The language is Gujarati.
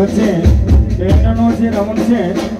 વચ્ચે બેનનો જે રમણ છે